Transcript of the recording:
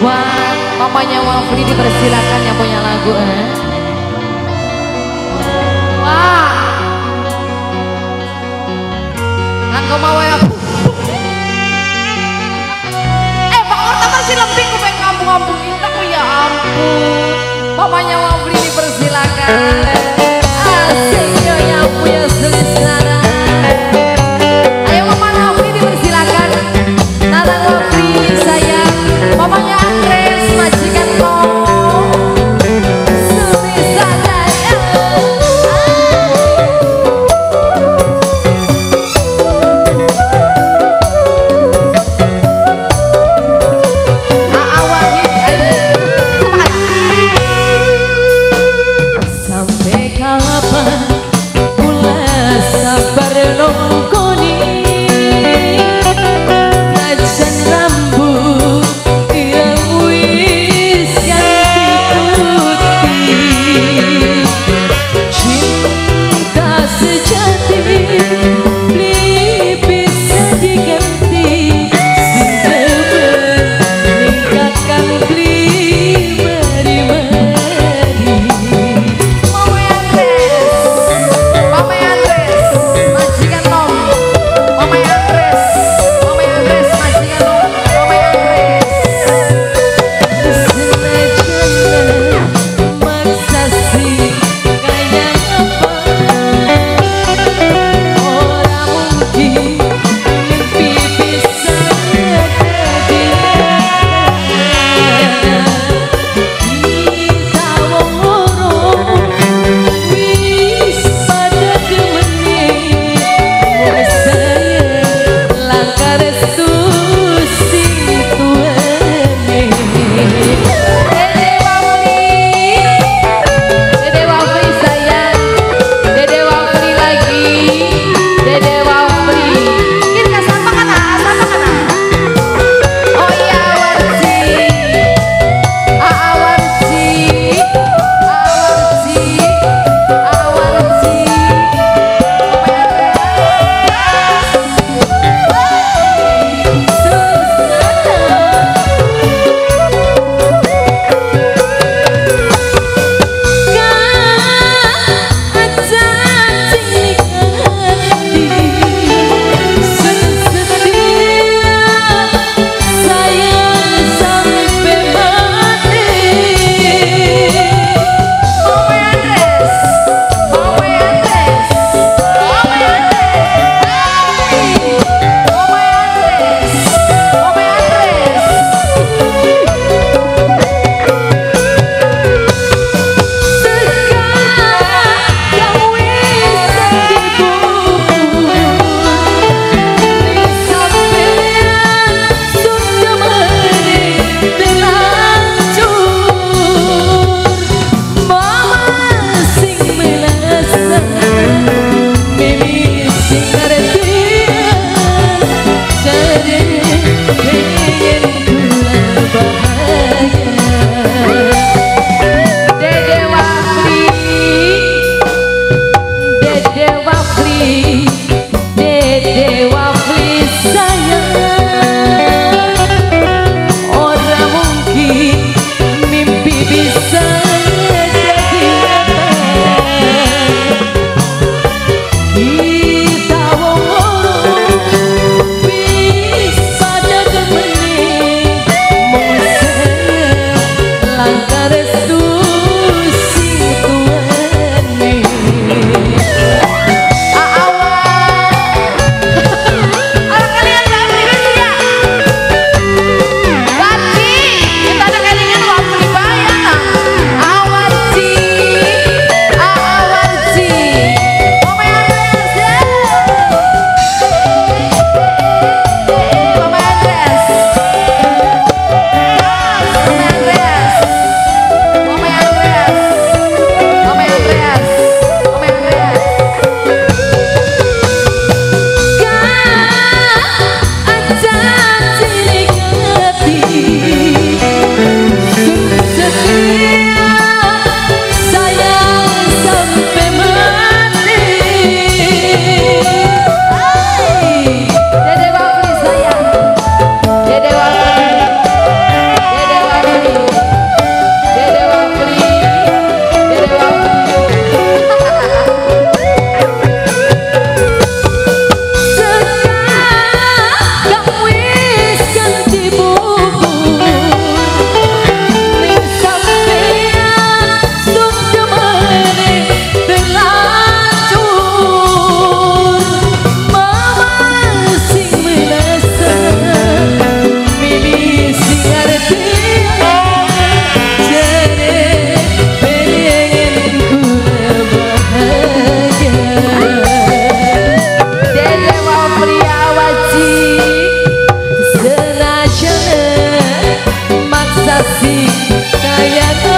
Buat mamanya Wafri dipersilakan yang punya lagu eh. Wah. Kan mau ya. Eh, Pak Orta masih lemping ku pengen kampung-kampung kita ya ampun. Mamanya Wafri dipersilakan. away assim, tá cai